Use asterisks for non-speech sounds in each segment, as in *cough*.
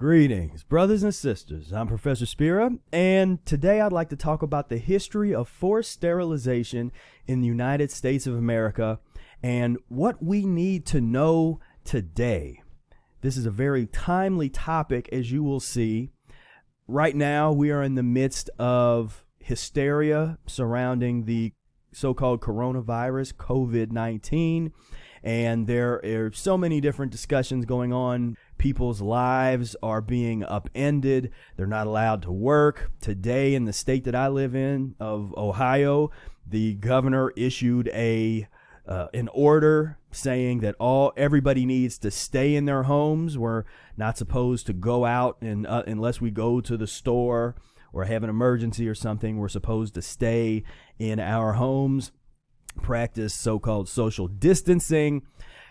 Greetings, brothers and sisters. I'm Professor Spira, and today I'd like to talk about the history of forced sterilization in the United States of America and what we need to know today. This is a very timely topic, as you will see. Right now, we are in the midst of hysteria surrounding the so called coronavirus, COVID 19, and there are so many different discussions going on People's lives are being upended. They're not allowed to work. Today, in the state that I live in, of Ohio, the governor issued a uh, an order saying that all everybody needs to stay in their homes. We're not supposed to go out and uh, unless we go to the store or have an emergency or something. We're supposed to stay in our homes, practice so-called social distancing,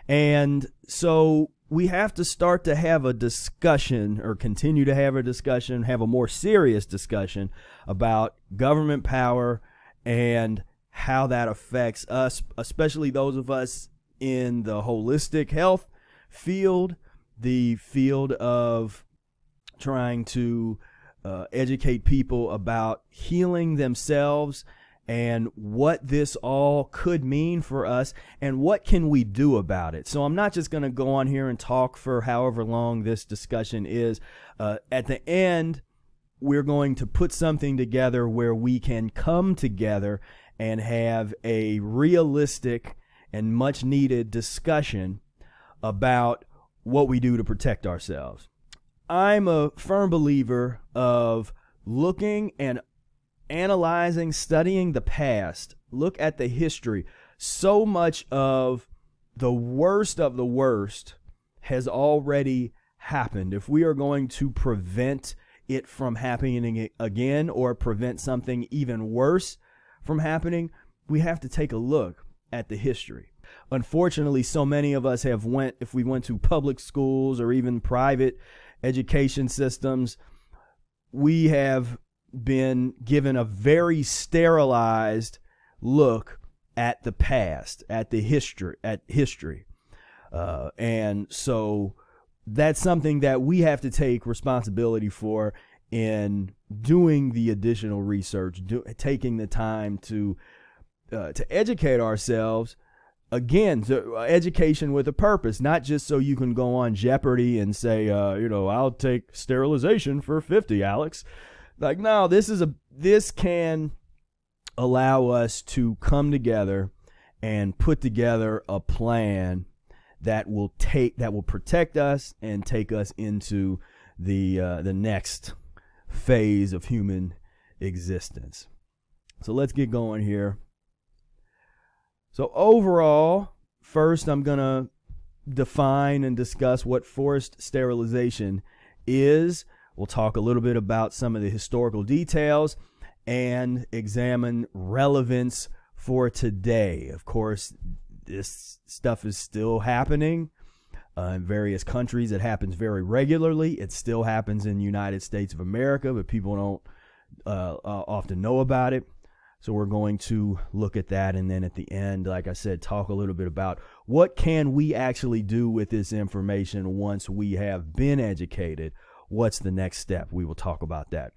and so we have to start to have a discussion or continue to have a discussion, have a more serious discussion about government power and how that affects us, especially those of us in the holistic health field, the field of trying to uh, educate people about healing themselves and what this all could mean for us and what can we do about it. So I'm not just going to go on here and talk for however long this discussion is. Uh, at the end, we're going to put something together where we can come together and have a realistic and much needed discussion about what we do to protect ourselves. I'm a firm believer of looking and analyzing, studying the past, look at the history. So much of the worst of the worst has already happened. If we are going to prevent it from happening again or prevent something even worse from happening, we have to take a look at the history. Unfortunately, so many of us have went if we went to public schools or even private education systems, we have been given a very sterilized look at the past, at the history, at history. Uh, and so that's something that we have to take responsibility for in doing the additional research, do, taking the time to uh, to educate ourselves. Again, to, uh, education with a purpose, not just so you can go on Jeopardy and say, uh, you know, I'll take sterilization for fifty, Alex. Like, no, this is a this can allow us to come together and put together a plan that will take that will protect us and take us into the uh, the next phase of human existence. So let's get going here. So overall, first I'm going to define and discuss what forced sterilization is We'll talk a little bit about some of the historical details and examine relevance for today. Of course, this stuff is still happening uh, in various countries. It happens very regularly. It still happens in the United States of America, but people don't uh, uh, often know about it. So we're going to look at that, and then at the end, like I said, talk a little bit about what can we actually do with this information once we have been educated what's the next step? We will talk about that.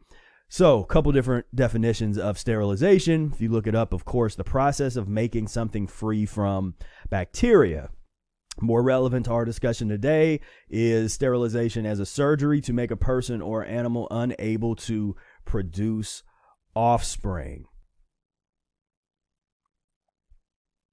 So, a couple different definitions of sterilization. If you look it up, of course, the process of making something free from bacteria. More relevant to our discussion today is sterilization as a surgery to make a person or animal unable to produce offspring.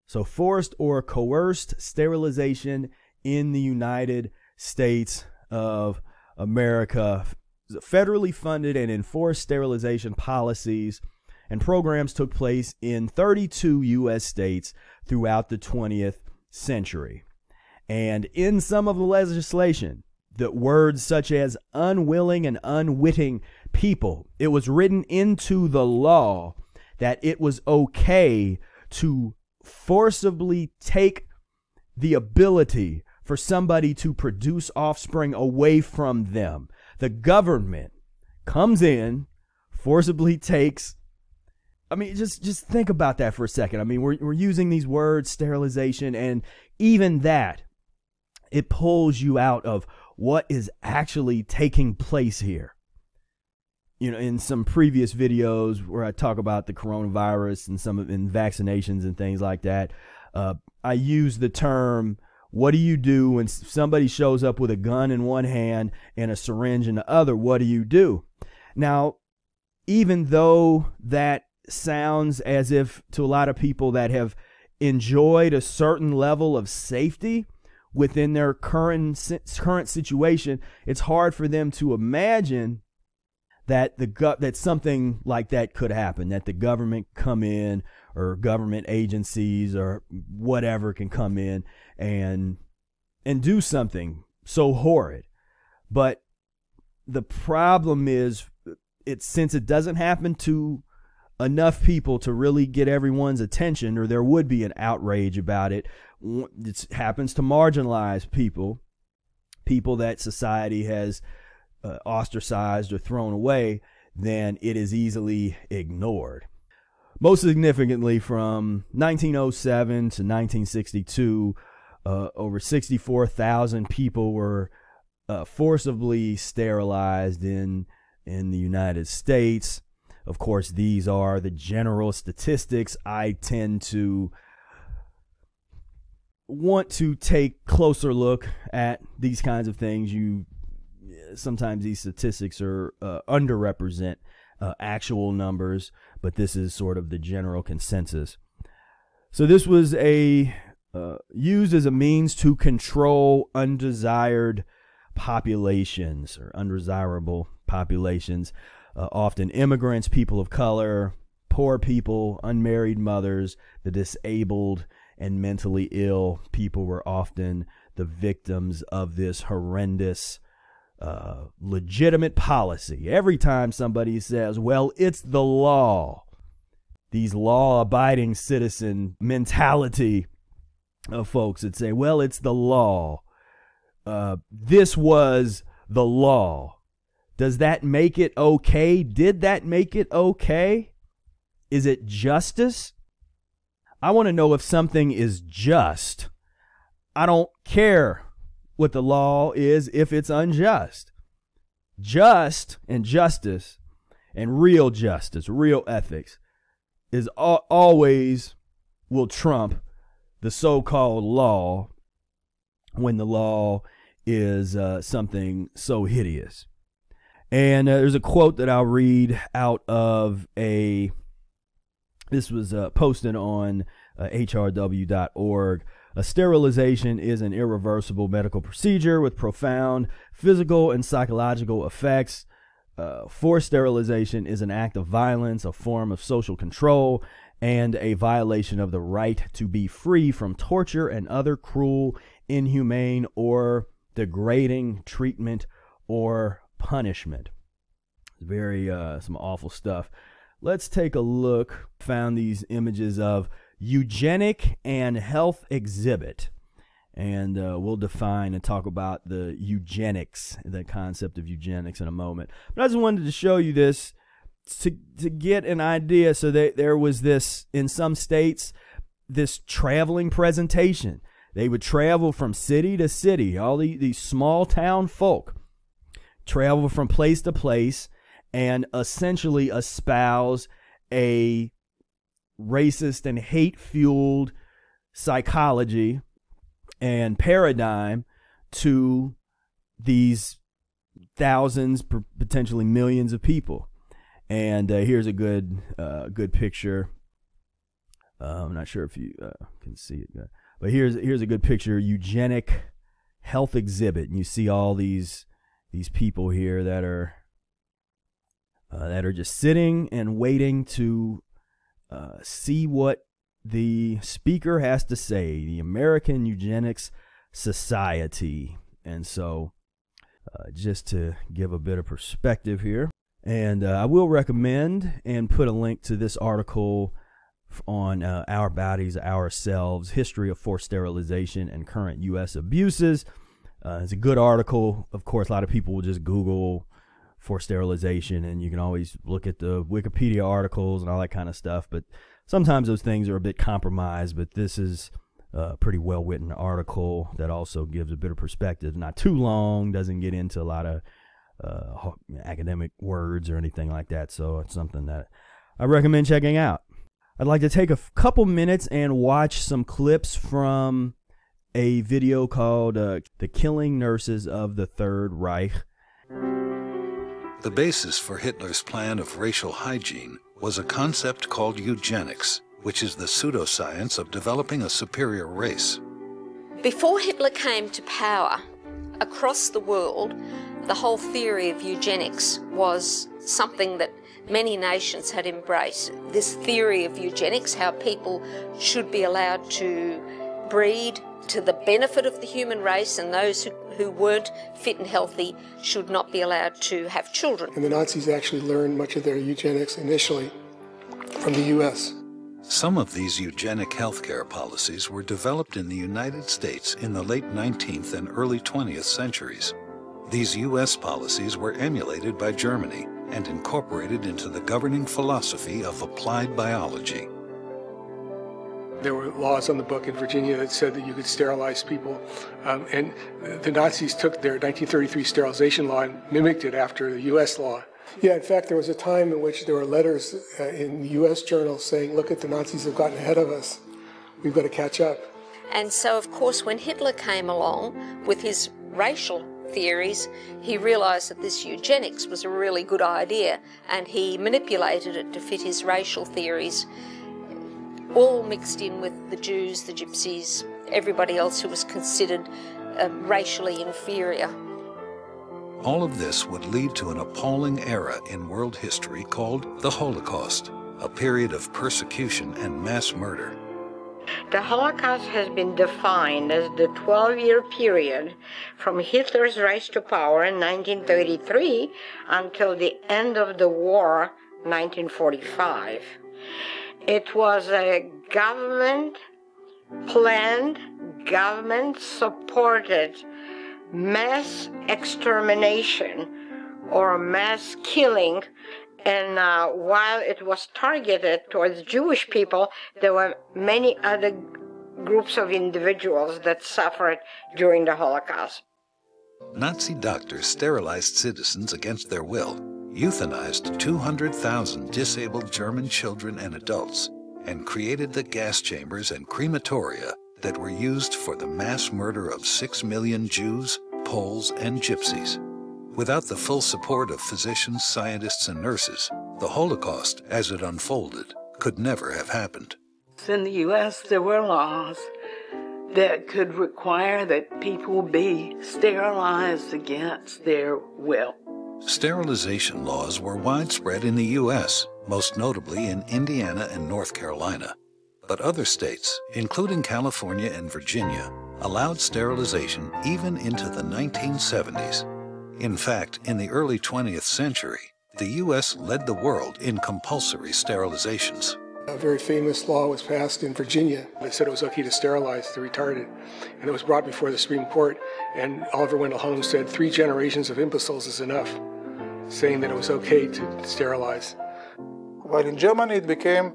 So, forced or coerced sterilization in the United States of America, federally funded and enforced sterilization policies and programs took place in 32 U.S. states throughout the 20th century. And in some of the legislation, the words such as unwilling and unwitting people, it was written into the law that it was okay to forcibly take the ability for somebody to produce offspring away from them. The government comes in, forcibly takes I mean, just just think about that for a second. I mean, we're we're using these words, sterilization, and even that, it pulls you out of what is actually taking place here. You know, in some previous videos where I talk about the coronavirus and some of in vaccinations and things like that, uh, I use the term what do you do when somebody shows up with a gun in one hand and a syringe in the other? What do you do? Now, even though that sounds as if to a lot of people that have enjoyed a certain level of safety within their current current situation, it's hard for them to imagine that the that something like that could happen, that the government come in or government agencies or whatever can come in and and do something so horrid. But the problem is it since it doesn't happen to enough people to really get everyone's attention or there would be an outrage about it it happens to marginalized people people that society has uh, ostracized or thrown away then it is easily ignored most significantly from 1907 to 1962 uh, over 64,000 people were uh, forcibly sterilized in in the United States. Of course, these are the general statistics. I tend to want to take closer look at these kinds of things. You sometimes these statistics are uh, underrepresent uh, actual numbers, but this is sort of the general consensus. So this was a uh, used as a means to control undesired populations or undesirable populations, uh, often immigrants, people of color, poor people, unmarried mothers, the disabled, and mentally ill people were often the victims of this horrendous uh, legitimate policy. Every time somebody says, well, it's the law, these law abiding citizen mentality of folks that say, well, it's the law. Uh, this was the law. Does that make it okay? Did that make it okay? Is it justice? I want to know if something is just. I don't care what the law is if it's unjust. Just and justice and real justice, real ethics is always will trump the so-called law when the law is uh, something so hideous. And uh, there's a quote that I'll read out of a. This was uh, posted on hrw.org. Uh, a sterilization is an irreversible medical procedure with profound physical and psychological effects. Uh, forced sterilization is an act of violence, a form of social control, and a violation of the right to be free from torture and other cruel, inhumane, or degrading treatment or punishment. Very uh, some awful stuff. Let's take a look. Found these images of eugenic and health exhibit. And uh, we'll define and talk about the eugenics, the concept of eugenics in a moment. But I just wanted to show you this to to get an idea. So that there was this in some states this traveling presentation. They would travel from city to city. All these, these small town folk travel from place to place and essentially espouse a racist and hate fueled psychology and paradigm to these thousands, potentially millions of people. And uh, here's a good uh, good picture. Uh, I'm not sure if you uh, can see it, but here's here's a good picture. Eugenic health exhibit, and you see all these these people here that are uh, that are just sitting and waiting to uh, see what the speaker has to say. The American Eugenics Society, and so just to give a bit of perspective here. And uh, I will recommend and put a link to this article on uh, Our Bodies, Ourselves History of Forced Sterilization and Current U.S. Abuses. Uh, it's a good article. Of course, a lot of people will just Google forced sterilization, and you can always look at the Wikipedia articles and all that kind of stuff. But sometimes those things are a bit compromised. But this is a pretty well written article that also gives a bit of perspective. Not too long, doesn't get into a lot of uh, academic words or anything like that. So it's something that I recommend checking out. I'd like to take a f- couple minutes and watch some clips from a video called uh, The Killing Nurses of the Third Reich. The basis for Hitler's plan of racial hygiene was a concept called eugenics, which is the pseudoscience of developing a superior race. Before Hitler came to power, across the world, the whole theory of eugenics was something that many nations had embraced. This theory of eugenics, how people should be allowed to breed to the benefit of the human race, and those who, who weren't fit and healthy should not be allowed to have children. And the Nazis actually learned much of their eugenics initially from the U.S. Some of these eugenic healthcare policies were developed in the United States in the late 19th and early 20th centuries. These U.S. policies were emulated by Germany and incorporated into the governing philosophy of applied biology. There were laws on the book in Virginia that said that you could sterilize people. Um, and the Nazis took their 1933 sterilization law and mimicked it after the U.S. law. Yeah, in fact, there was a time in which there were letters uh, in U.S. journals saying, look at the Nazis have gotten ahead of us. We've got to catch up. And so, of course, when Hitler came along with his racial theories, he realized that this eugenics was a really good idea and he manipulated it to fit his racial theories, all mixed in with the Jews, the Gypsies, everybody else who was considered uh, racially inferior. All of this would lead to an appalling era in world history called the Holocaust, a period of persecution and mass murder. The Holocaust has been defined as the 12 year period from Hitler's rise to power in 1933 until the end of the war, 1945. It was a government planned, government supported mass extermination or mass killing. And uh, while it was targeted towards Jewish people, there were many other groups of individuals that suffered during the Holocaust. Nazi doctors sterilized citizens against their will, euthanized 200,000 disabled German children and adults, and created the gas chambers and crematoria that were used for the mass murder of six million Jews, Poles, and Gypsies. Without the full support of physicians, scientists, and nurses, the Holocaust, as it unfolded, could never have happened. In the U.S., there were laws that could require that people be sterilized against their will. Sterilization laws were widespread in the U.S., most notably in Indiana and North Carolina. But other states, including California and Virginia, allowed sterilization even into the 1970s. In fact, in the early 20th century, the U.S. led the world in compulsory sterilizations. A very famous law was passed in Virginia that said it was okay to sterilize the retarded. And it was brought before the Supreme Court, and Oliver Wendell Holmes said three generations of imbeciles is enough, saying that it was okay to sterilize. While in Germany it became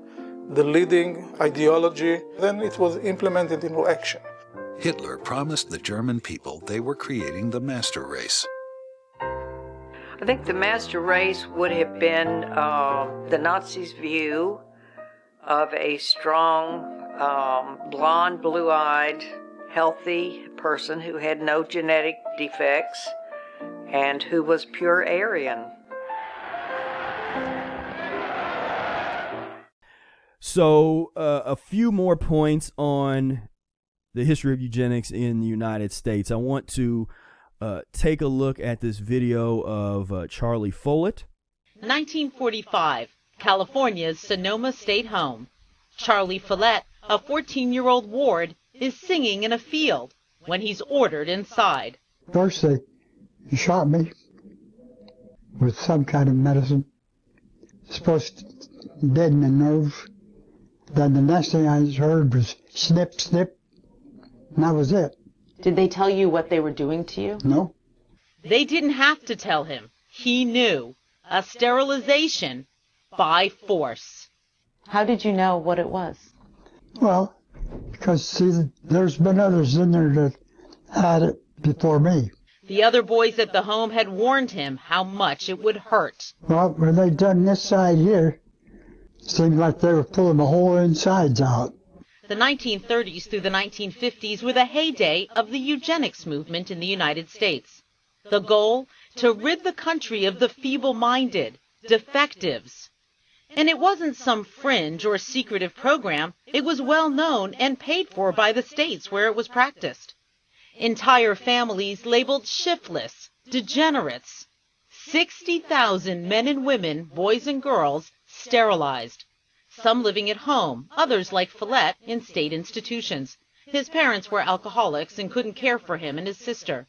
the leading ideology, then it was implemented into action. Hitler promised the German people they were creating the master race. I think the master race would have been uh, the Nazis' view of a strong, um, blonde, blue eyed, healthy person who had no genetic defects and who was pure Aryan. So, uh, a few more points on the history of eugenics in the United States. I want to uh, take a look at this video of uh, Charlie Follett. 1945, California's Sonoma State Home. Charlie Follett, a 14 year old ward, is singing in a field when he's ordered inside. First, they shot me with some kind of medicine, supposed to deaden the nerves. Then the next thing I heard was snip, snip, and that was it. Did they tell you what they were doing to you? No. They didn't have to tell him. He knew. A sterilization by force. How did you know what it was? Well, Because, see, there's been others in there that had it before me. The other boys at the home had warned him how much it would hurt. Well, when they done this side here, seemed like they were pulling the whole insides out. The 1930s through the 1950s were the heyday of the eugenics movement in the United States. The goal? To rid the country of the feeble-minded, defectives. And it wasn't some fringe or secretive program. It was well known and paid for by the states where it was practiced. Entire families labeled shiftless, degenerates. 60,000 men and women, boys and girls, sterilized. Some living at home, others like Follett in state institutions. His parents were alcoholics and couldn't care for him and his sister.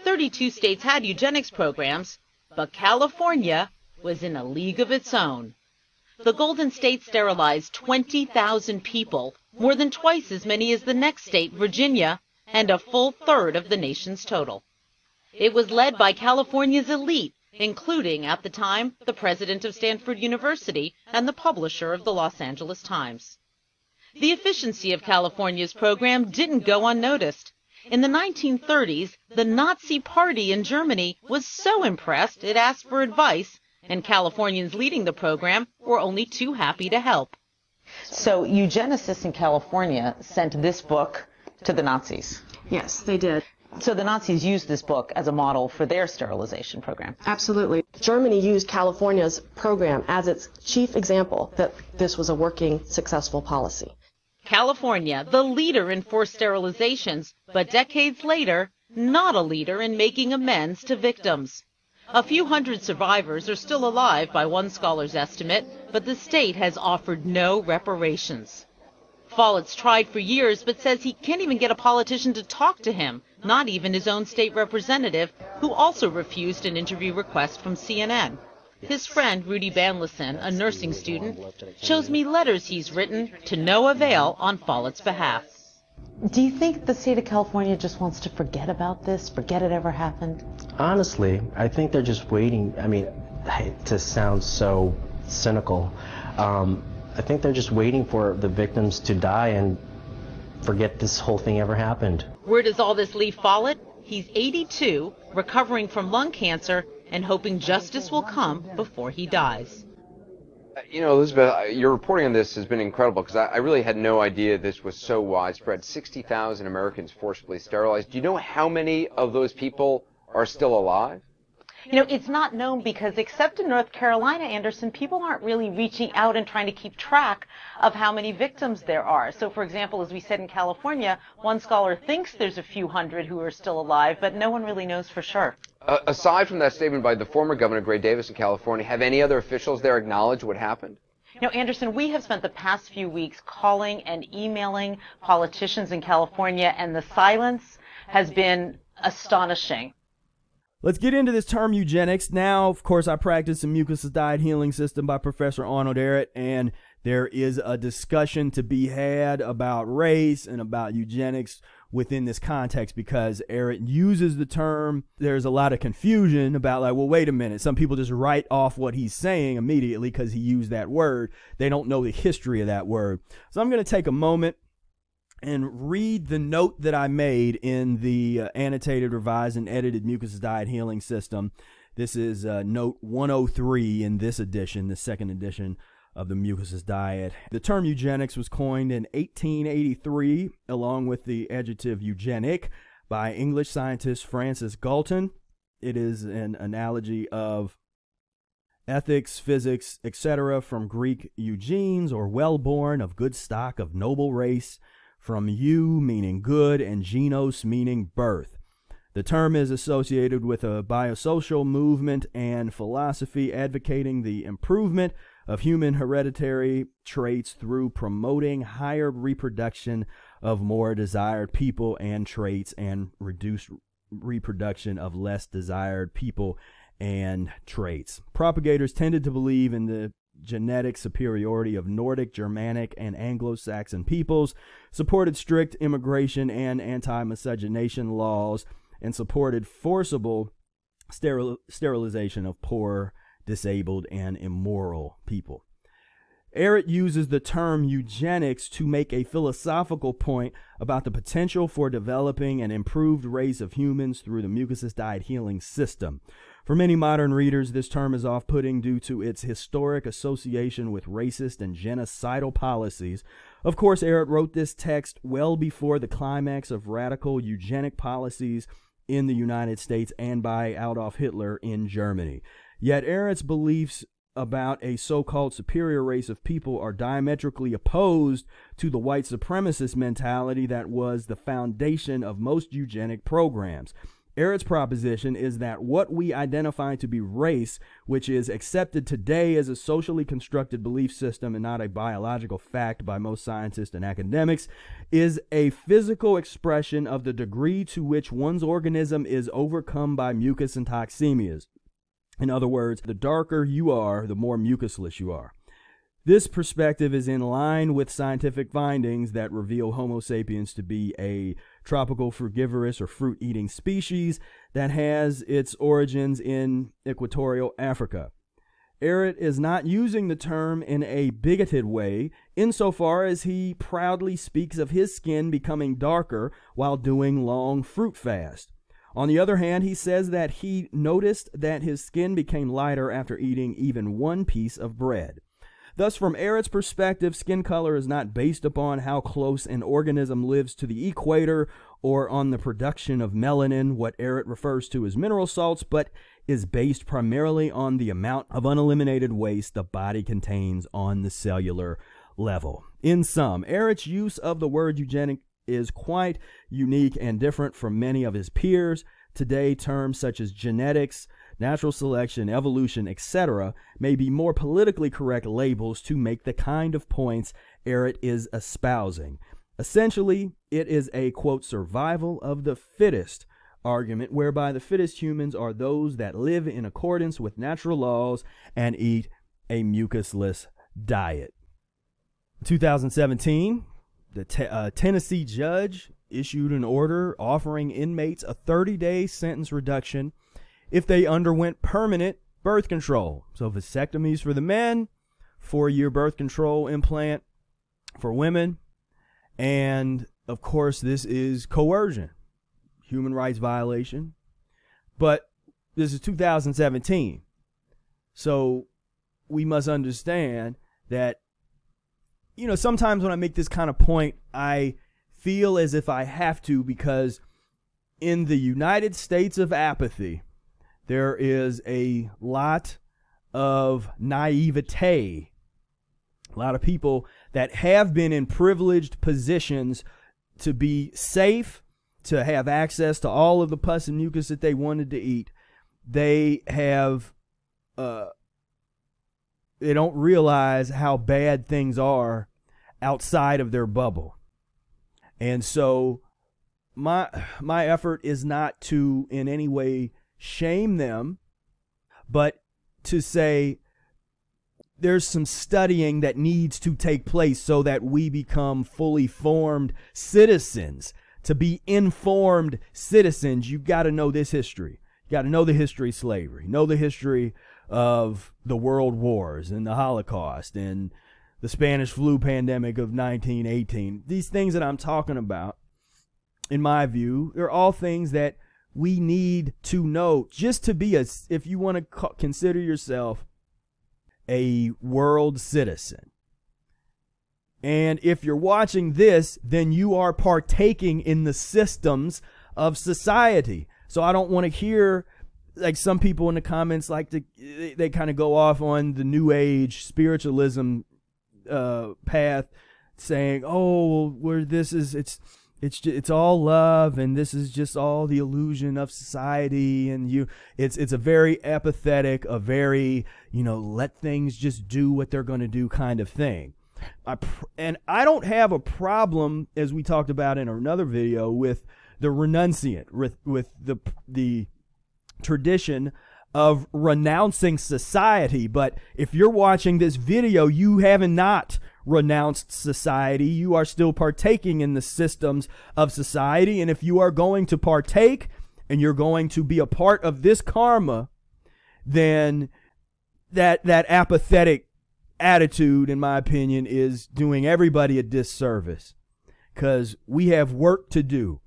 32 states had eugenics programs, but California was in a league of its own. The Golden State sterilized 20,000 people, more than twice as many as the next state, Virginia, and a full third of the nation's total. It was led by California's elite, including, at the time, the president of Stanford University and the publisher of the Los Angeles Times. The efficiency of California's program didn't go unnoticed. In the 1930s, the Nazi Party in Germany was so impressed it asked for advice, and Californians leading the program were only too happy to help. So eugenicists in California sent this book to the Nazis. Yes, they did. So the Nazis used this book as a model for their sterilization program. Absolutely. Germany used California's program as its chief example that this was a working, successful policy. California, the leader in forced sterilizations, but decades later, not a leader in making amends to victims. A few hundred survivors are still alive by one scholar's estimate, but the state has offered no reparations. Follett's tried for years, but says he can't even get a politician to talk to him, not even his own state representative, who also refused an interview request from CNN. His friend, Rudy Banlison, a nursing student, shows me letters he's written to no avail on Follett's behalf. Do you think the state of California just wants to forget about this, forget it ever happened? Honestly, I think they're just waiting. I mean, to sound so cynical, um, I think they're just waiting for the victims to die and forget this whole thing ever happened. Where does all this leave Follett? He's 82, recovering from lung cancer, and hoping justice will come before he dies. Uh, you know, Elizabeth, your reporting on this has been incredible because I, I, really had no idea this was so widespread. 60,000 Americans forcibly sterilized. Do you know how many of those people are still alive? You know, it's not known because except in North Carolina, Anderson, people aren't really reaching out and trying to keep track of how many victims there are. So, for example, as we said in California, one scholar thinks there's a few hundred who are still alive, but no one really knows for sure. Uh, aside from that statement by the former governor, Gray Davis in California, have any other officials there acknowledged what happened? You know, Anderson, we have spent the past few weeks calling and emailing politicians in California, and the silence has been astonishing. Let's get into this term eugenics. Now, of course, I practice the mucusless diet healing system by Professor Arnold Ehret, and there is a discussion to be had about race and about eugenics within this context because Ehret uses the term. There's a lot of confusion about, like, well, wait a minute. Some people just write off what he's saying immediately because he used that word. They don't know the history of that word. So I'm going to take a moment and read the note that I made in the uh, annotated, revised, and edited mucusless diet healing system. This is uh, note 103 in this edition, the second edition of the mucusless diet. The term eugenics was coined in 1883 along with the adjective eugenic by English scientist Francis Galton. It is an analogy of ethics, physics, etc. from Greek eugenes or well-born of good stock of noble race from you meaning good and genos meaning birth. The term is associated with a biosocial movement and philosophy advocating the improvement of human hereditary traits through promoting higher reproduction of more desired people and traits and reduced reproduction of less desired people and traits. Propagators tended to believe in the genetic superiority of Nordic, Germanic, and Anglo Saxon peoples, supported strict immigration and anti miscegenation laws, and supported forcible steril- sterilization of poor, disabled, and immoral people. Ehret uses the term eugenics to make a philosophical point about the potential for developing an improved race of humans through the mucusless diet healing system. For many modern readers, this term is off putting due to its historic association with racist and genocidal policies. Of course, Ehret wrote this text well before the climax of radical eugenic policies in the United States and by Adolf Hitler in Germany. Yet Ehret's beliefs about a so called superior race of people are diametrically opposed to the white supremacist mentality that was the foundation of most eugenic programs. Ehret's proposition is that what we identify to be race, which is accepted today as a socially constructed belief system and not a biological fact by most scientists and academics, is a physical expression of the degree to which one's organism is overcome by mucus and toxemias. In other words, the darker you are, the more mucusless you are. This perspective is in line with scientific findings that reveal Homo sapiens to be a tropical frugivorous or fruit eating species that has its origins in equatorial Africa. Ehret is not using the term in a bigoted way, insofar as he proudly speaks of his skin becoming darker while doing long fruit fast. On the other hand, he says that he noticed that his skin became lighter after eating even one piece of bread. Thus, from Ehret's perspective, skin color is not based upon how close an organism lives to the equator or on the production of melanin, what Ehret refers to as mineral salts, but is based primarily on the amount of uneliminated waste the body contains on the cellular level. In sum, Ehret's use of the word eugenic is quite unique and different from many of his peers. Today, terms such as genetics, natural selection, evolution, etc., may be more politically correct labels to make the kind of points Ehret is espousing. Essentially, it is a quote survival of the fittest argument whereby the fittest humans are those that live in accordance with natural laws and eat a mucusless diet. 2017, the uh, Tennessee judge issued an order offering inmates a 30 day sentence reduction if they underwent permanent birth control. So, vasectomies for the men, four year birth control implant for women, and of course, this is coercion, human rights violation. But this is 2017. So, we must understand that you know, sometimes when I make this kind of point, I feel as if I have to because in the United States of apathy, there is a lot of naivete. A lot of people that have been in privileged positions to be safe, to have access to all of the pus and mucus that they wanted to eat. They have uh, they don't realize how bad things are outside of their bubble. And so my my effort is not to in any way shame them, but to say there's some studying that needs to take place so that we become fully formed citizens. To be informed citizens, you've got to know this history. You got to know the history of slavery, know the history of the world wars and the Holocaust and the Spanish flu pandemic of 1918. These things that I'm talking about, in my view, are all things that we need to know just to be a, if you want to consider yourself a world citizen. And if you're watching this, then you are partaking in the systems of society. So I don't want to hear like some people in the comments like to they, they kind of go off on the new age spiritualism uh, path, saying, "Oh, where this is, it's." It's just, it's all love, and this is just all the illusion of society, and you. It's it's a very apathetic, a very you know let things just do what they're going to do kind of thing. I and I don't have a problem, as we talked about in another video, with the renunciant, with with the the tradition of renouncing society. But if you're watching this video, you have not renounced society. You are still partaking in the systems of society. And if you are going to partake and you're going to be a part of this karma, then that, that apathetic attitude, in my opinion, is doing everybody a disservice because we have work to do.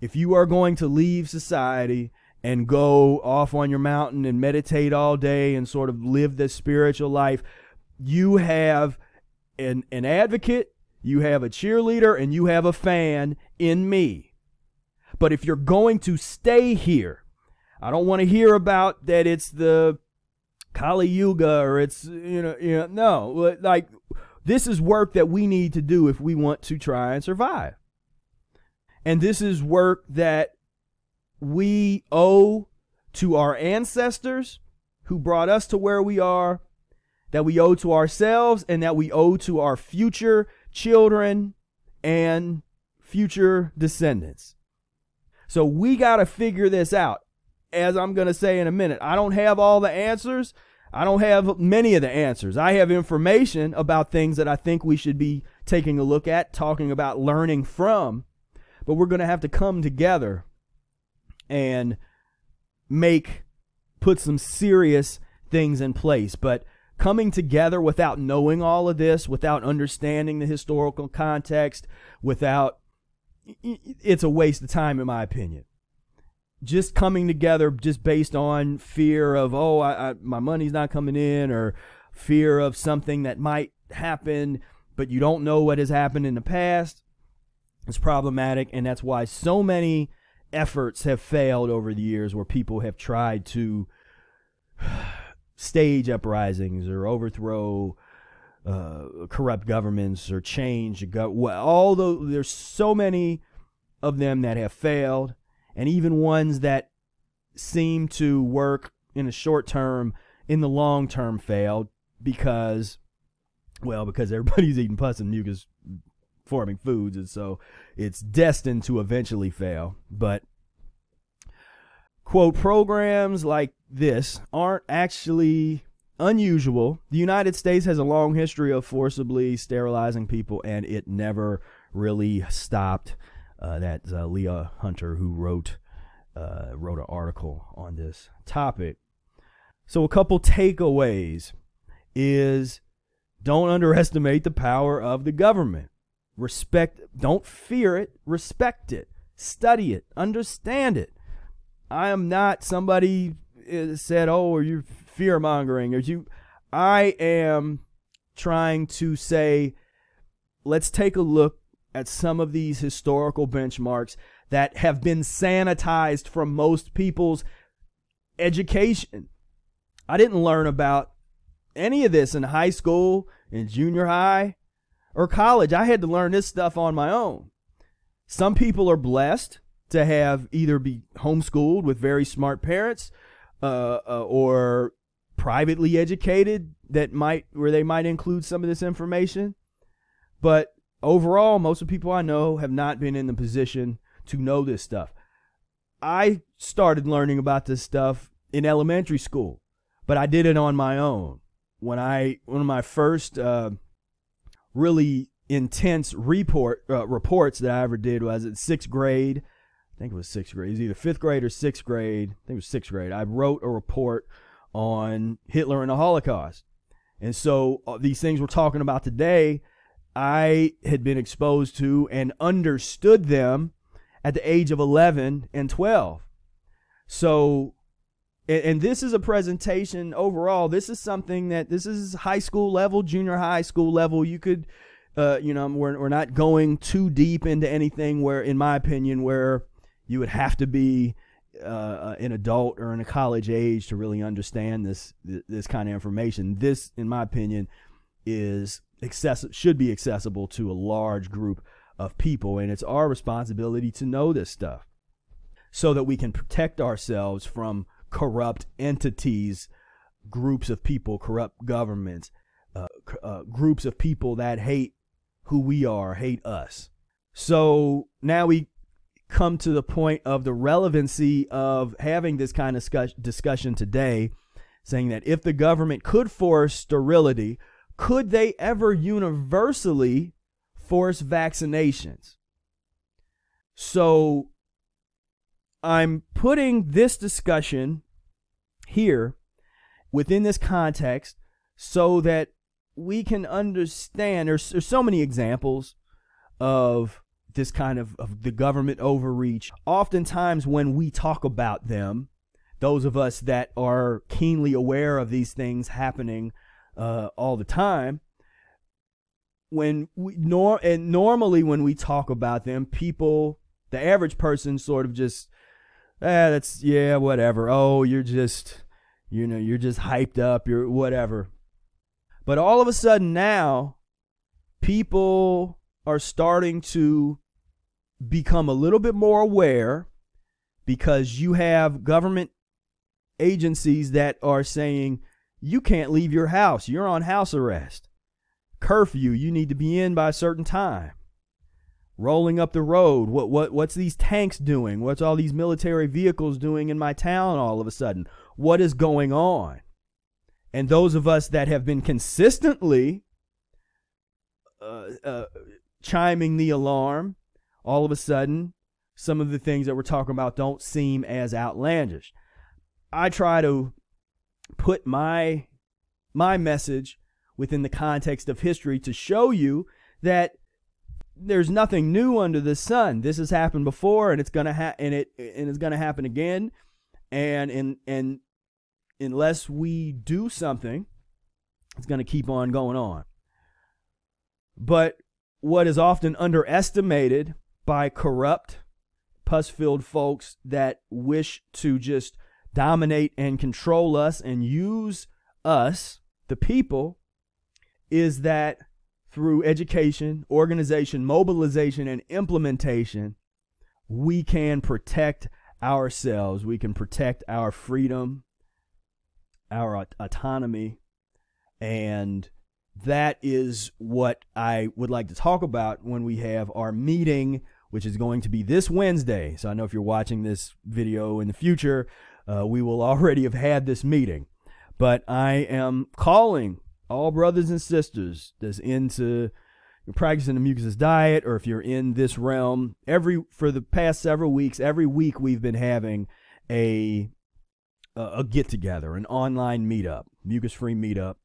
If you are going to leave society and go off on your mountain and meditate all day and sort of live this spiritual life, you have an, an advocate, you have a cheerleader, and you have a fan in me. But if you're going to stay here, I don't want to hear about that it's the Kali Yuga or it's you know you know no like this is work that we need to do if we want to try and survive. And this is work that we owe to our ancestors who brought us to where we are, that we owe to ourselves, and that we owe to our future children and future descendants. So we got to figure this out. As I'm going to say in a minute, I don't have all the answers. I don't have many of the answers. I have information about things that I think we should be taking a look at, talking about, learning from. But we're going to have to come together and make, put some serious things in place. But coming together without knowing all of this, without understanding the historical context, without, it's a waste of time, in my opinion. Just coming together just based on fear of oh I, I, my money's not coming in or fear of something that might happen but you don't know what has happened in the past It's problematic. And that's why so many efforts have failed over the years where people have tried to *sighs* *sighs* stage uprisings or overthrow uh, corrupt governments or change well, although there's so many of them that have failed and even ones that seem to work in the short term, in the long term failed because, well, because everybody's eating pus and mucus forming foods, and so it's destined to eventually fail. But quote programs like this aren't actually unusual. The United States has a long history of forcibly sterilizing people, and it never really stopped. Uh, that's uh, Lea Hunter who wrote uh, wrote an article on this topic. So a couple takeaways is don't underestimate the power of the government. Respect, don't fear it, respect it, study it, understand it. I am not somebody said, "Oh, are you fear mongering?" Or you, I am trying to say, let's take a look at some of these historical benchmarks that have been sanitized from most people's education. I didn't learn about any of this in high school, in junior high, or college. I had to learn this stuff on my own. Some people are blessed to have either be homeschooled with very smart parents uh, uh, or privately educated that might where they might include some of this information but overall most of the people i know have not been in the position to know this stuff. I started learning about this stuff in elementary school, but I did it on my own. When I one of my first uh, really intense report uh, reports that I ever did was in sixth grade. I think it was sixth grade. It was either fifth grade or sixth grade. I think it was sixth grade. I wrote a report on Hitler and the Holocaust. And so uh, these things we're talking about today, I had been exposed to and understood them at the age of 11 and 12. So, and, and this is a presentation overall. This is something that this is high school level, junior high school level. You could, uh, you know, we're, we're not going too deep into anything where, in my opinion, where you would have to be uh, an adult or in a college age to really understand this this kind of information. This, in my opinion, is access should be accessible to a large group of people. And it's our responsibility to know this stuff so that we can protect ourselves from corrupt entities, groups of people, corrupt governments, uh, uh, groups of people that hate who we are, hate us. So now we come to the point of the relevancy of having this kind of discussion today, saying that if the government could force sterility, could they ever universally force vaccinations. So I'm putting this discussion here within this context so that we can understand there's, there's so many examples of this kind of, of the government overreach. Oftentimes, when we talk about them, those of us that are keenly aware of these things happening uh, all the time, when we nor and normally when we talk about them, people, the average person, sort of just, ah, that's yeah, whatever. Oh, you're just, you know, you're just hyped up. You're whatever. But all of a sudden now, people are starting to become a little bit more aware because you have government agencies that are saying you can't leave your house. You're on house arrest. Curfew, you need to be in by a certain time. Rolling up the road, what what what's these tanks doing? What's all these military vehicles doing in my town all of a sudden? What is going on? And those of us that have been consistently uh, uh, chiming the alarm, all of a sudden, some of the things that we're talking about don't seem as outlandish. I try to put my my message within the context of history to show you that there's nothing new under the sun. This has happened before, and it's gonna ha- and it and it's gonna happen again. And and and unless we do something, it's gonna keep on going on. But what is often underestimated by corrupt, pus-filled folks that wish to just dominate and control us and use us, the people, is that through education, organization, mobilization, and implementation, we can protect ourselves. We can protect our freedom, our autonomy, and that is what I would like to talk about when we have our meeting, which is going to be this Wednesday. So I know if you're watching this video in the future, uh, we will *laughs* already have had this meeting. But I am calling all brothers and sisters that's into practicing the mucusless diet, or if you're in this realm, every for the past several weeks, every week we've been having a a get together, an online meetup, mucus free meetup.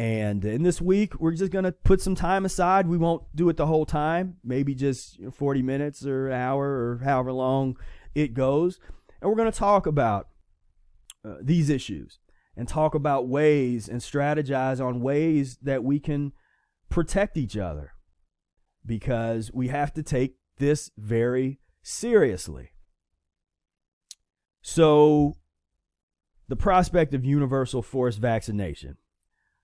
And in this week, we're just going to put some time aside. We won't do it the whole time, maybe just you know, 40 minutes or an hour or however long it goes. And we're going to talk about uh, these issues and talk about ways and strategize on ways that we can protect each other because we have to take this very seriously. So, the prospect of universal forced vaccination.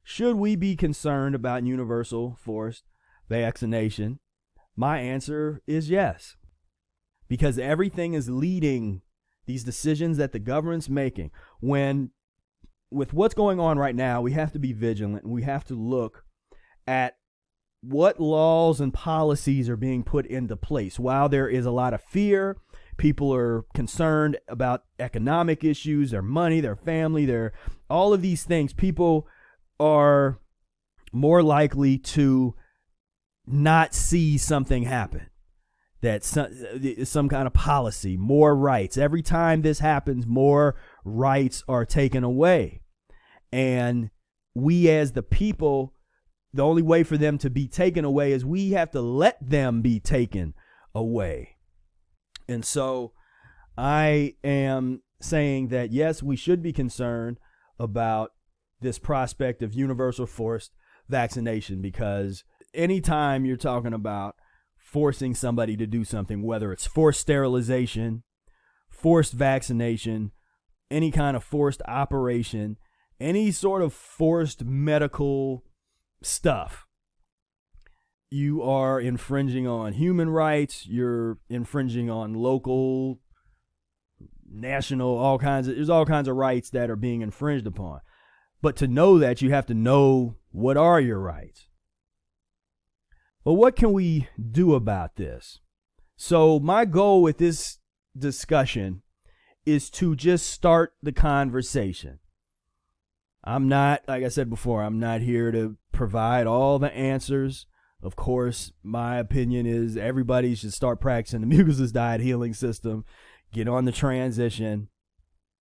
Should we be concerned about universal forced vaccination? My answer is yes. Because everything is leading these decisions that the government's making when with what's going on right now, we have to be vigilant we have to look at what laws and policies are being put into place. While there is a lot of fear, people are concerned about economic issues, their money, their family, their all of these things. People are more likely to not see something happen. That some, uh, some kind of policy, more rights. Every time this happens, more rights are taken away. And we, as the people, the only way for them to be taken away is we have to let them be taken away. And so I am saying that yes, we should be concerned about this prospect of universal forced vaccination because anytime you're talking about forcing somebody to do something, whether it's forced sterilization, forced vaccination, any kind of forced operation, any sort of forced medical stuff, you are infringing on human rights, you're infringing on local, national, all kinds of there's all kinds of rights that are being infringed upon. But to know that you have to know what are your rights. But what can we do about this? So my goal with this discussion is to just start the conversation. I'm not, like I said before, I'm not here to provide all the answers. Of course, my opinion is everybody should start practicing the *laughs* mucusless diet healing system, get on the transition.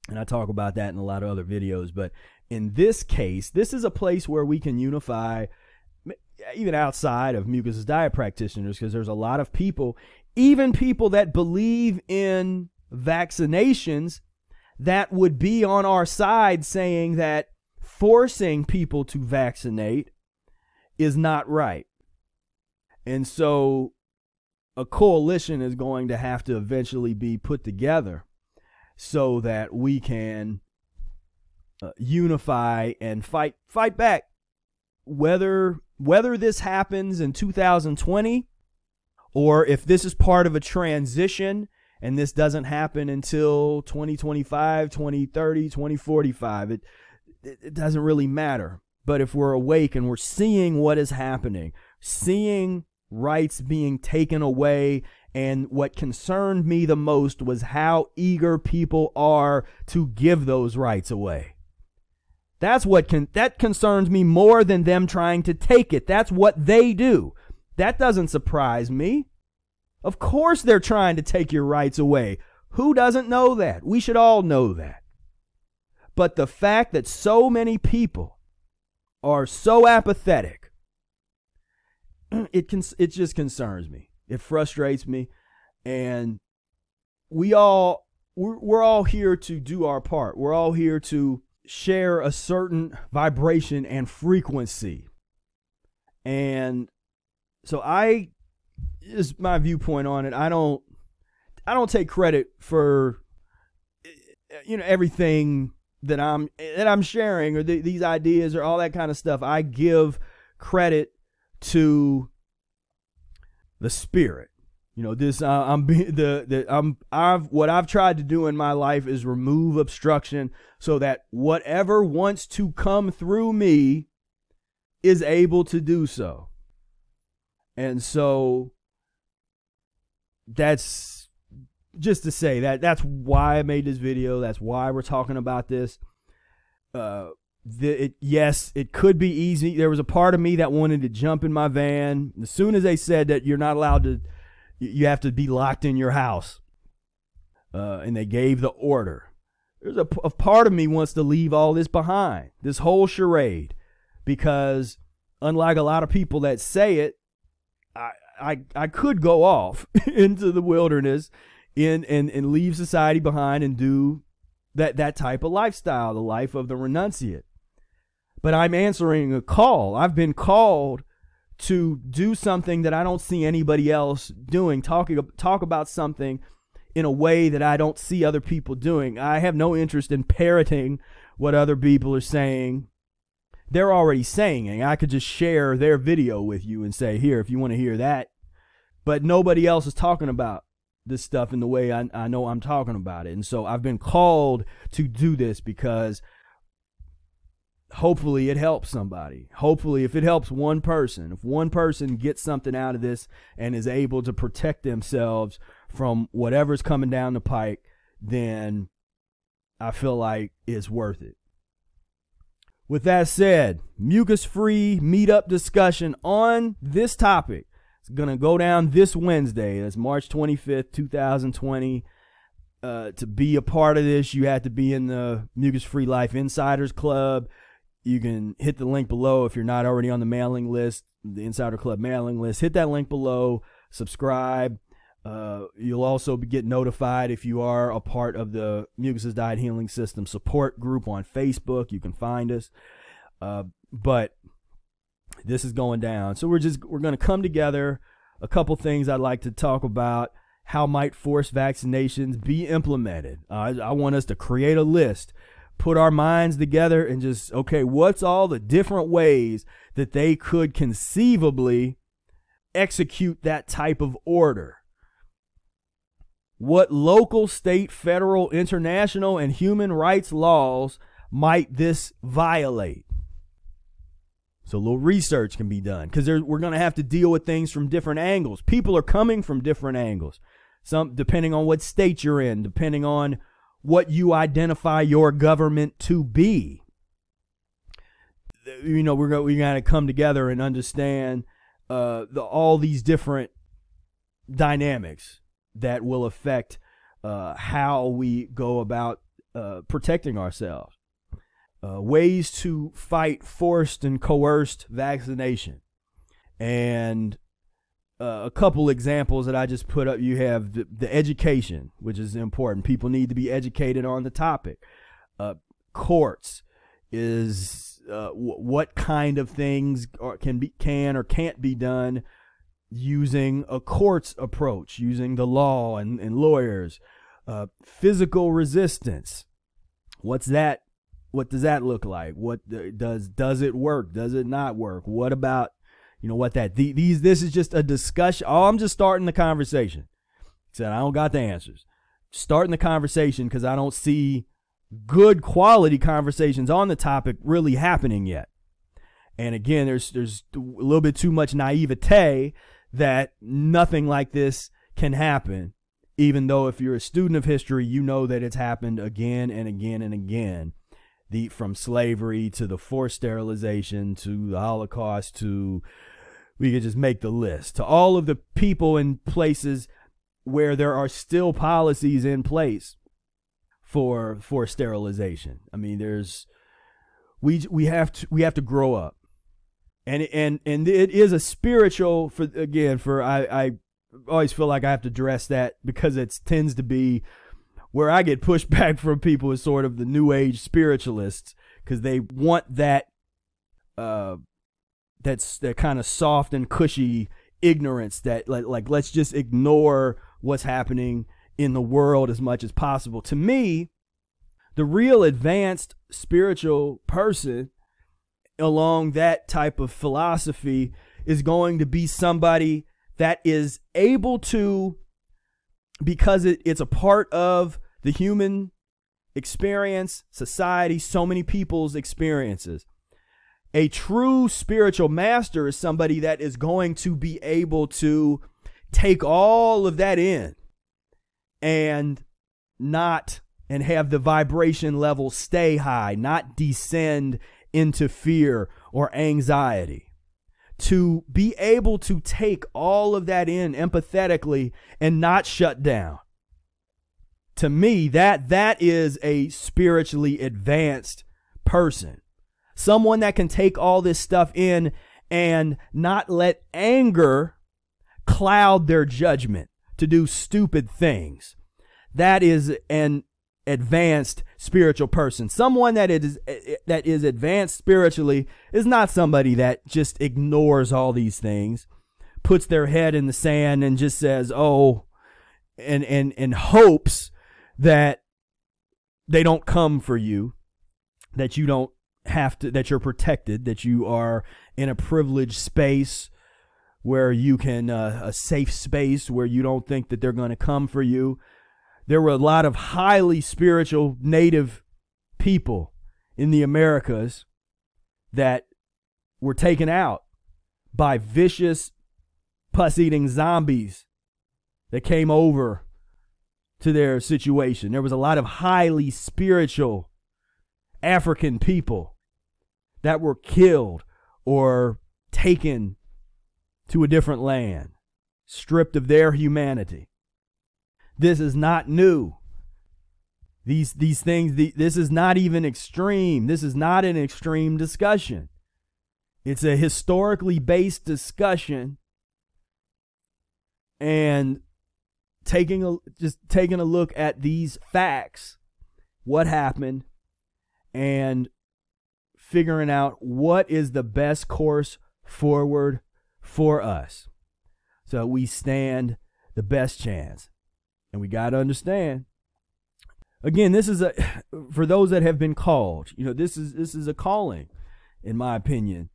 And I talk about that in a lot of other videos, but in this case, this is a place where we can unify, even outside of mucus diet practitioners, because there's a lot of people, even people that believe in vaccinations, that would be on our side saying that forcing people to vaccinate is not right. And so a coalition is going to have to eventually be put together so that we can uh, unify and fight fight back. Whether whether this happens in 2020 or if this is part of a transition and this doesn't happen until 2025 2030 2045 it it doesn't really matter. But if we're awake and we're seeing what is happening seeing rights being taken away and what concerned me the most was how eager people are to give those rights away that's what can that concerns me more than them trying to take it. That's what they do. That doesn't surprise me. Of course they're trying to take your rights away. Who doesn't know that? We should all know that. But the fact that so many people are so apathetic, *clears throat* it can it just concerns me. It frustrates me and we all we're, we're all here to do our part. We're all here to share a certain vibration and frequency. And so I is my viewpoint on it. I don't I don't take credit for you know everything that I'm that I'm sharing or the, these ideas or all that kind of stuff. I give credit to the spirit you know, this uh, I'm *laughs* the the I'm I've what I've tried to do in my life is remove obstruction so that whatever wants to come through me is able to do so. And so that's just to say that that's why I made this video. That's why we're talking about this. Uh, the, it, yes, it could be easy. There was a part of me that wanted to jump in my van as soon as they said that you're not allowed to you have to be locked in your house. Uh, and they gave the order. There's a, a part of me wants to leave all this behind, this whole charade, because unlike a lot of people that say it, I I, I could go off *laughs* into the wilderness in and, and leave society behind and do that that type of lifestyle, the life of the renunciate. But I'm answering a call. I've been called to do something that I don't see anybody else doing, talking talk about something in a way that I don't see other people doing. I have no interest in parroting what other people are saying. They're already saying it. I could just share their video with you and say, here, if you want to hear that. But nobody else is talking about this stuff in the way I, I know I'm talking about it. And so I've been called to do this because hopefully it helps somebody. Hopefully, if it helps one person, if one person gets something out of this and is able to protect themselves from whatever's coming down the pike, then I feel like it's worth it. With that said, mucus free meetup discussion on this topic. It's going to go down this Wednesday. That's March 25th, 2020. Uh, to be a part of this, you have to be in the Mucus Free Life Insiders Club. You can hit the link below if you're not already on the mailing list, the Insider Club mailing list. Hit that link below, subscribe. Uh, you'll also get notified if you are a part of the Mucus Diet Healing System support group on Facebook. You can find us. Uh, but this is going down. So we're just we're going to come together. A couple things I'd like to talk about. How might forced vaccinations be implemented? Uh, I, I want us to create a list put our minds together and just, okay, what's all the different ways that they could conceivably execute that type of order? What local, state, federal, international, and human rights laws might this violate? So a little research can be done because we're going to have to deal with things from different angles. People are coming from different angles. Some depending on what state you're in, depending on what you identify your government to be. You know, we're we got to come together and understand uh, the, all these different dynamics that will affect uh, how we go about uh, protecting ourselves. uh, ways to fight forced and coerced vaccination. And uh, a couple examples that I just put up you have the, the, education, which is important. People need to be educated on the topic. Uh, courts is uh, w- what kind of things are, can be can or can't be done using a courts approach, using the law and, and lawyers. Uh, physical resistance. What's that? What does that look like? What does does it work? Does it not work? What about you know what that these this is just a discussion. Oh, I'm just starting the conversation. He Said I don't got the answers. Starting the conversation because I don't see good quality conversations on the topic really happening yet. And again, there's there's a little bit too much naivete that nothing like this can happen. Even though if you're a student of history, you know that it's happened again and again and again. The from slavery to the forced sterilization to the Holocaust to we could just make the list to all of the people in places where there are still policies in place for for sterilization. I mean, there's we we have to we have to grow up, and and and it is a spiritual for again for I I always feel like I have to address that because it tends to be where I get pushed *laughs* back from people is sort of the new age spiritualists because they want that uh that's that kind of soft and cushy ignorance that like like let's just ignore what's happening in the world as much as possible. To me, the real advanced spiritual person along that type of philosophy is going to be somebody that is able to because it, it's a part of the human experience, society, so many people's experiences. A true spiritual master is somebody that is going to be able to take all of that in and not and have the vibration level stay high, not descend into fear or anxiety. To be able to take all of that in empathetically and not shut down. To me, that that is a spiritually advanced person someone that can take all this stuff in and not let anger cloud their judgment to do stupid things. That is an advanced spiritual person. Someone that is that is advanced spiritually is not somebody that just ignores all these things, puts their head in the sand and just says, "Oh," and and and hopes that they don't come for you, that you don't have to that you're protected, that you are in a privileged space where you can uh, a safe space where you don't think that they're going to come for you. There were a lot of highly spiritual native people in the Americas that were taken out by vicious pus eating zombies that came over to their situation. There was a lot of highly spiritual African people that were killed or taken to a different land, stripped of their humanity. This is not new. These these things the, this is not even extreme. This is not an extreme discussion. It's a historically based discussion and taking a just taking a look at these facts, what happened and figuring out what is the best course forward for us. So we stand the best chance. And we got to understand again this is a *sighs* for those that have been called you know this is this is a calling in my opinion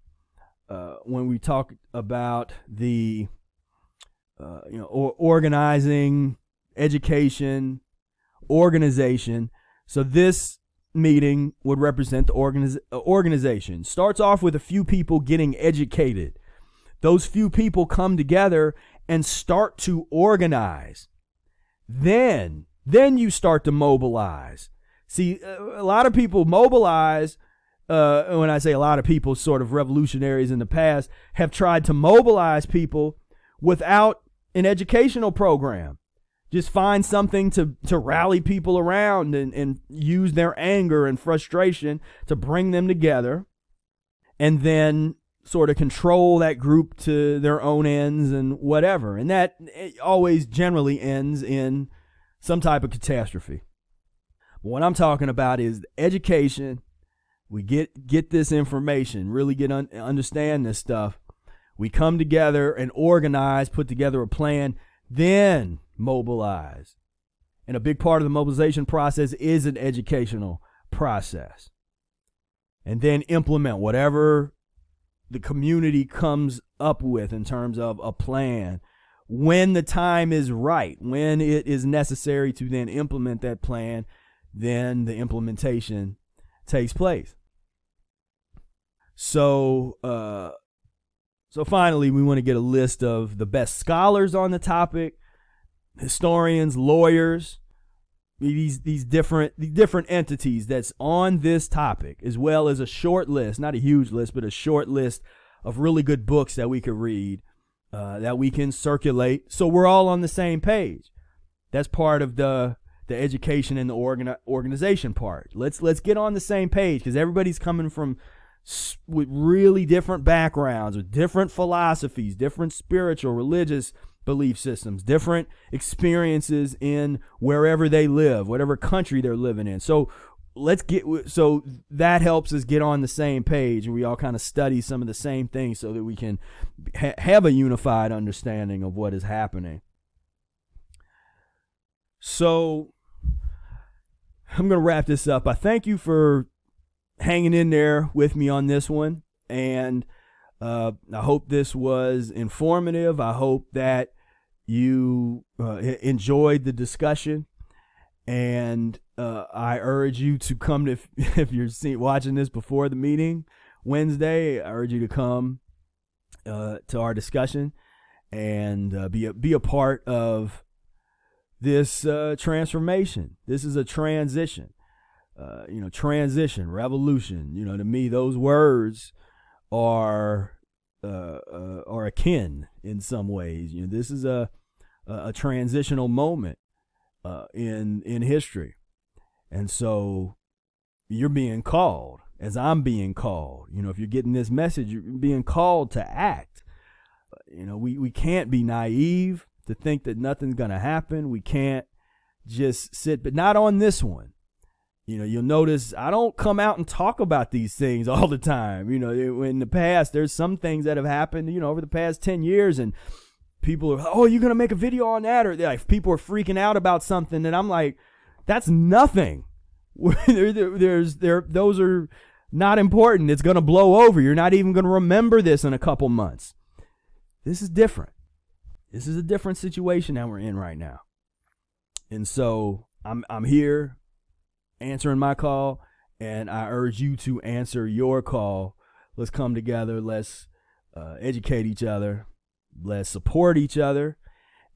uh, when we talk about the uh, you know or organizing education organization so this meeting would represent the organiz- uh, organization. Starts off with a few people getting educated. Those few people come together and start to organize. Then, then you start to mobilize. See, uh, a lot of people mobilize. Uh, when I say a lot of people, sort of revolutionaries in the past, have tried to mobilize people without an educational program. Just find something to, to rally people around and, and use their anger and frustration to bring them together and then sort of control that group to their own ends and whatever. And that always generally ends in some type of catastrophe. What I'm talking about is education. We get get this information, really get un- understand this stuff. We come together and organize, put together a plan, then mobilize. And a big part of the mobilization process is an educational process. And then implement whatever the community comes up with in terms of a plan when the time is right, when it is necessary to then implement that plan, then the implementation takes place. So, uh, so finally, we want to get a list of the best scholars on the topic, historians, lawyers, these these different these different entities that's on this topic, as well as a short list, not a huge list, but a short list of really good books that we could read, uh, that we can circulate, so we're all on the same page. That's part of the the education and the organ- organization part. Let's let's get on the same page because everybody's coming from with really different backgrounds, with different philosophies, different spiritual, religious belief systems, different experiences in wherever they live, whatever country they're living in. So let's get so that helps us get on the same page and we all kind of study some of the same things so that we can ha- have a unified understanding of what is happening. So I'm going to wrap this up. I thank you for hanging in there with me on this one and uh, I hope this was informative. I hope that you uh, enjoyed the discussion, and uh, I urge you to come to *laughs* if, you're see, watching this before the meeting Wednesday. I urge you to come uh, to our discussion and uh, be a, be a part of this uh, transformation. This is a transition. you know, transition, revolution. You know, to me, those words are uh, uh, are akin in some ways. You know, this is a a transitional moment uh, in in history, and so you're being called as I'm being called. You know, if you're getting this message, you're being called to act. You know, we we can't be naive to think that nothing's gonna happen. We can't just sit, but not on this one. You know, you'll notice I don't come out and talk about these things *laughs* all the time. You know, in the past, there's some things that have happened, you know, over the past 10 years, and people are, oh, you're going to make a video on that? Or like, people are freaking out about something, and I'm like, that's nothing. *laughs* there's there those are not important. It's going to blow over. You're not even going to remember this in a couple months. This is different. This is a different situation that we're in right now. And so I'm I'm here answering my call, and I urge you to answer your call. Let's come together. Let's uh, educate each other. Let's support each other,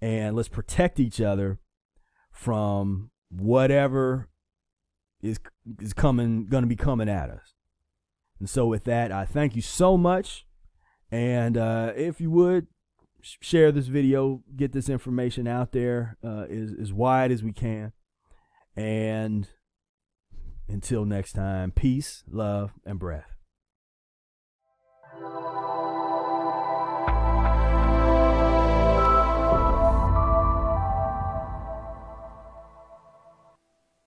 and let's protect each other from whatever is is coming going to be coming at us. And so, with that, I thank you so much. And uh, if you would share this video, get this information out there uh, as as wide as we can, and until next time, peace, love, and breath.